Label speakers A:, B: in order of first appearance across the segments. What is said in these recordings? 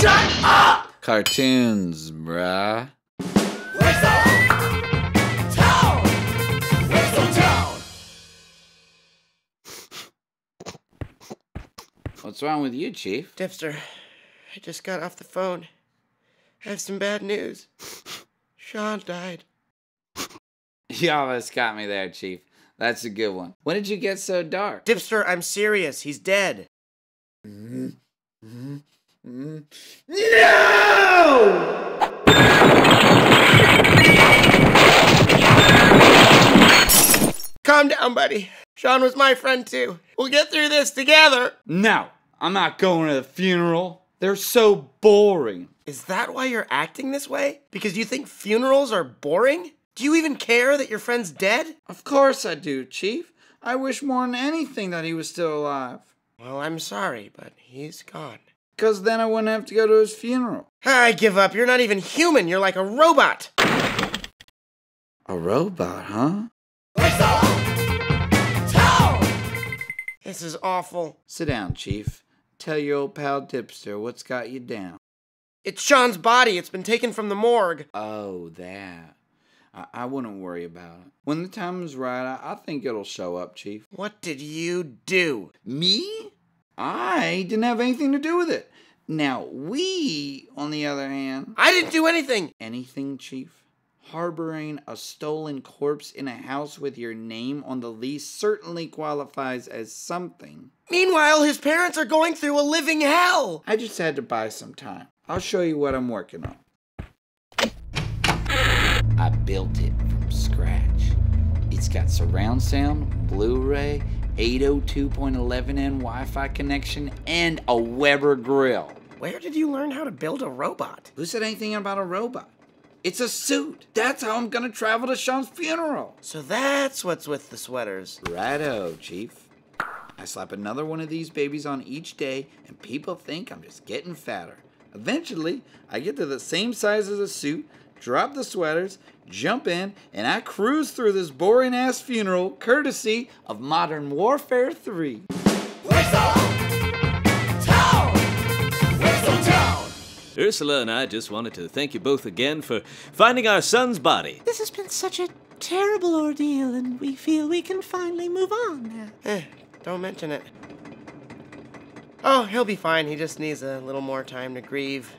A: Shut up!
B: Cartoons, bruh.
A: Town! Weasel Town!
B: What's wrong with you, Chief?
C: Dipster, I just got off the phone. I have some bad news. Sean died.
B: You almost got me there, Chief. That's a good one. When did you get so dark?
C: Dipster, I'm serious. He's dead. Mm-hmm. Mm-hmm. Calm down, buddy. Sean was my friend too. We'll get through this together.
B: No, I'm not going to the funeral. They're so boring.
C: Is that why you're acting this way? Because you think funerals are boring? Do you even care that your friend's dead?
B: Of course I do, Chief. I wish more than anything that he was still alive.
C: Well, I'm sorry, but he's gone.
B: Because then I wouldn't have to go to his funeral.
C: I give up. You're not even human. You're like a robot.
B: A robot, huh?
C: This is awful.
B: Sit down, Chief. Tell your old pal Dipster what's got you down.
C: It's Sean's body. It's been taken from the morgue.
B: Oh, that. I, I wouldn't worry about it. When the time is right, I, I think it'll show up, Chief.
C: What did you do?
B: Me? I didn't have anything to do with it. Now, we, on the other hand,
C: I didn't do anything.
B: anything, Chief? Harboring a stolen corpse in a house with your name on the lease certainly qualifies as something.
C: Meanwhile, his parents are going through a living hell.
B: I just had to buy some time. I'll show you what I'm working on. I built it from scratch. It's got surround sound, Blu ray, 802.11n Wi Fi connection, and a Weber grill.
C: Where did you learn how to build a robot?
B: Who said anything about a robot? It's a suit. That's how I'm gonna travel to Sean's funeral.
C: So that's what's with the sweaters.
B: Righto, Chief. I slap another one of these babies on each day, and people think I'm just getting fatter. Eventually, I get to the same size as a suit, drop the sweaters, jump in, and I cruise through this boring ass funeral courtesy of Modern Warfare 3.
D: Ursula and I just wanted to thank you both again for finding our son's body.
E: This has been such a terrible ordeal, and we feel we can finally move on now.
C: Eh, don't mention it. Oh, he'll be fine. He just needs a little more time to grieve.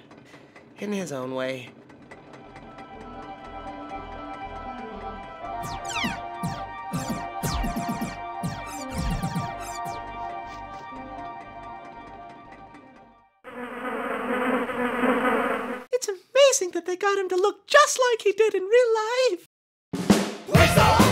C: In his own way.
E: Amazing that they got him to look just like he did in real life.
A: Weasel!